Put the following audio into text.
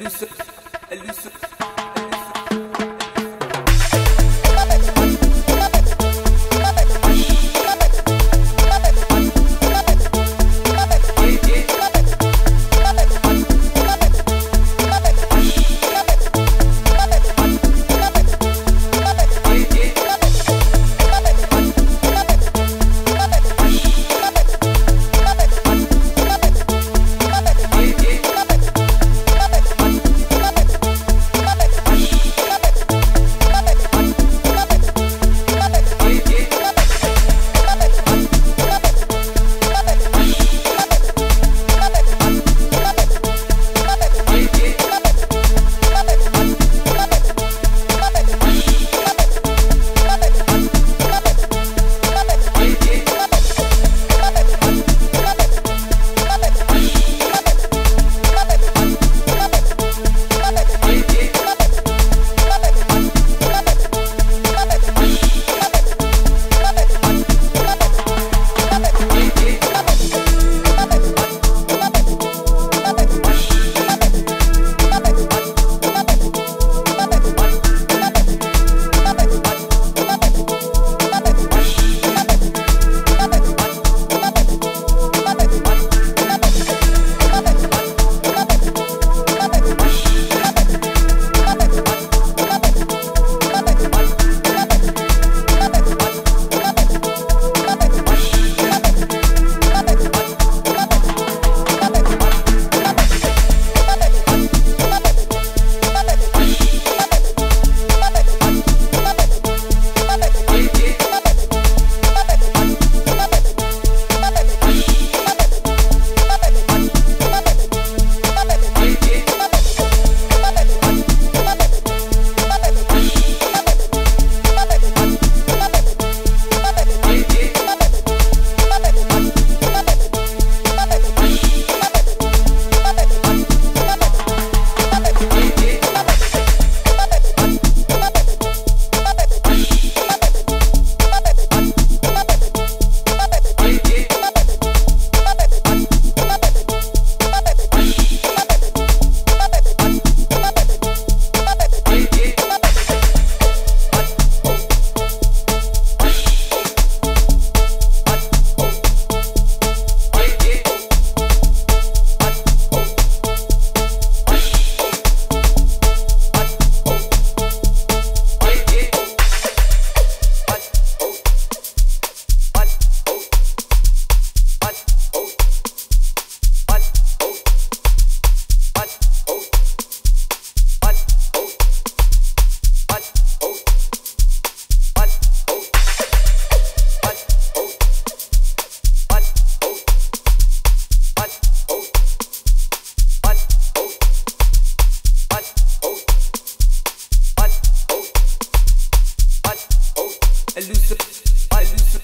elusive, elusive, elusive.